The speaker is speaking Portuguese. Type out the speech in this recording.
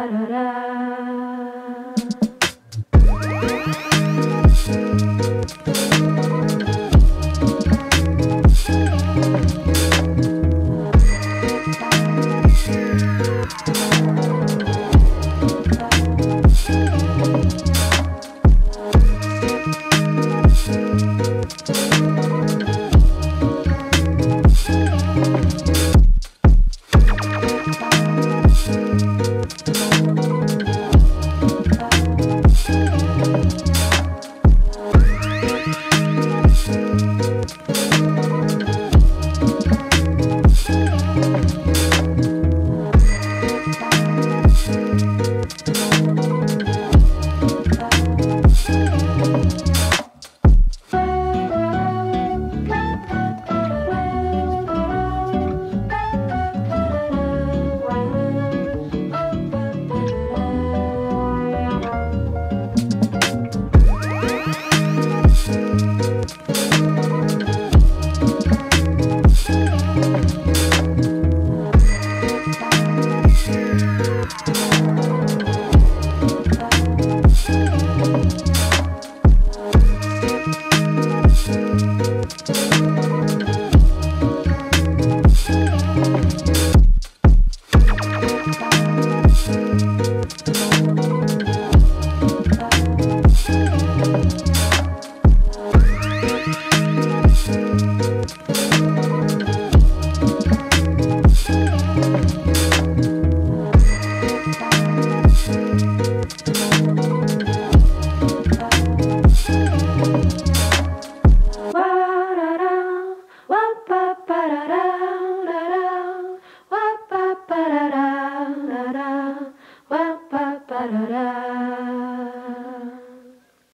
da da da pa pa parará.